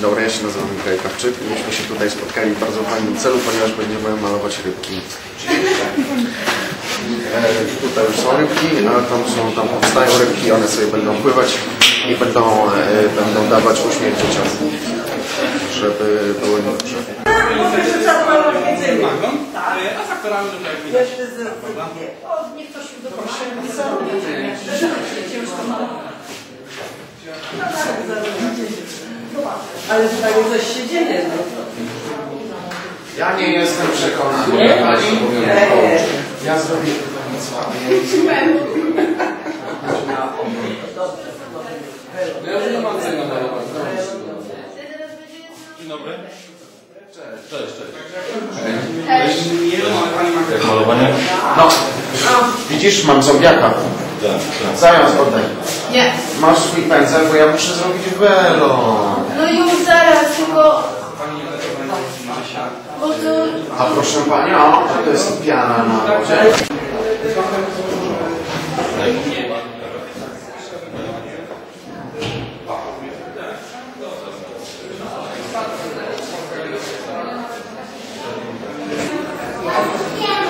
Dobry, ja się nazywam Mikołaj Kawczyk myśmy się tutaj spotkali w bardzo fajnym celu, ponieważ będziemy malować rybki. E, tutaj już są rybki, a tam są, tam powstają rybki, one sobie będą pływać i będą, e, będą dawać uśmiech dzieciom, żeby było im dobrze. Tak. Ale tutaj coś się dzieje. No. Ja nie jestem przekonany, nie? Mówią, ja zrobię tylko nic Ja już nie mam ceny malować. Dzień dobry. Cześć, cześć. Jak malowanie? No, widzisz, mam zombiaka. Zając, oddaj. Nie. Masz swój pędzel, bo ja muszę zrobić welo. No już zaraz, tylko... Bo to... A proszę panią, to jest piana na wodzie.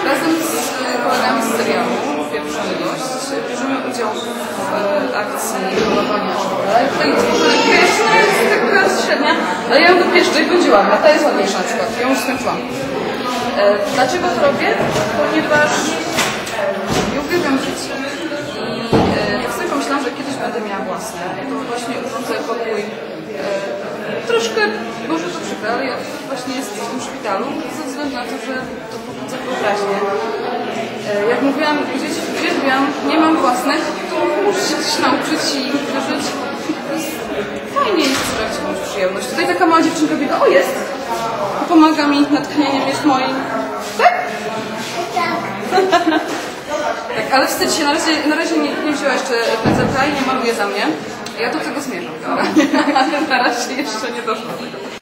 Razem z kolegami z serialu Pierwsza Miłość bierzemy udział w e, akcji malowania szkoły. Tutaj tworzymy pierwsza jest taka średnia, ale ja ją do pierwszej ładna, ta jest ładniejsza na przykład, ja już skończyłam. E, Dlaczego to robię? Ponieważ ja uwielbiam dzieci i e, jak sobie pomyślałam, że kiedyś będę miała własne, to właśnie urządzę pokój e, troszkę, może to przykre, ale ja właśnie jest w tym szpitalu ze względu na to, że to pobudza wyobraźnię. E, Jak mówiłam, dzieci uwielbiam, nie mam własnych, to muszę się coś nauczyć i wyżyć. Fajnie sprawić jakąś przyjemność. Tutaj taka mała dziewczynka biega, o jest! Pomaga mi, natchnieniem jest moim. Tak? Tak, ale wstydź się, na razie, na razie nie, nie wzięła jeszcze pędzelka i nie maluje za mnie. Ja do tego zmierzam, ale na razie jeszcze nie doszło do tego.